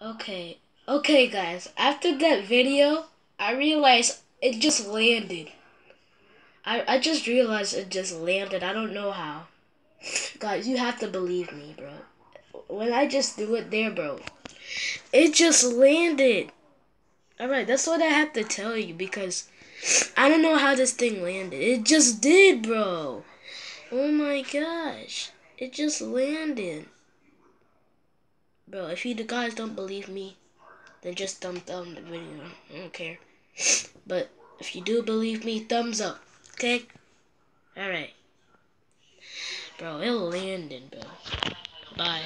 Okay, okay, guys. After that video, I realized it just landed. I I just realized it just landed. I don't know how. Guys, you have to believe me, bro. When I just threw it there, bro, it just landed. Alright, that's what I have to tell you because I don't know how this thing landed. It just did, bro. Oh my gosh. It just landed. Bro, if you the guys don't believe me, then just thumb thumb the video. I don't care. But if you do believe me, thumbs up. Okay? Alright. Bro, it landed, bro. Bye.